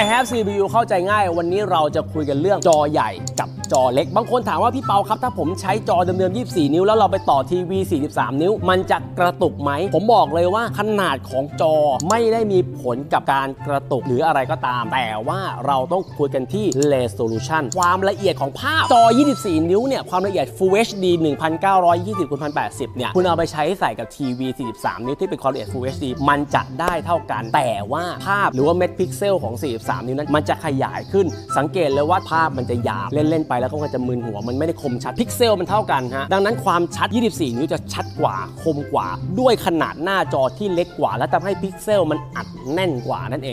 I have CPU เข้าใจง่าย วันนี้เราจะคุยกันเรื่องจอใหญ่กับจอเล็ก บางคนถามว่าพี่เปาครับ ถ้าผมใช้จอเดิมๆ 24 นิ้ว แล้วเราไปต่อทีวี 43 นิ้ว มันจะกระตุกไหม ผมบอกเลยว่าขนาดของจอไม่ได้มีผลกับการกระตุกหรืออะไรก็ตาม แต่ว่าเราต้องคุยกันที่ resolution ความละเอียดของภาพจอ 24 นิ้วเนี่ยความละเอียด Full HD 1920 1080 เนี่ยคุณเอาไปใช้ใส่กับทีวี 43 นิ้วที่เป็นความละเอียด Full HD มันจะได้เท่ากัน แต่ว่าภาพหรือว่าเม็ดพิกเซลของ 43 นิ้วนั้นมันจะขยายขึ้น สังเกตเลยว่าภาพมันจะหยาบเล่นๆไปแล้วก็มันจะมึนหัวมันไม่ได้คมชัดพิกเซลมันเท่ากันฮะดังนั้นความชัด 24 นิ้วจะชัดกว่าคมกว่า ด้วยขนาดหน้าจอที่เล็กกว่า และทำให้พิกเซลมันอัดแน่นกว่านั่นเอง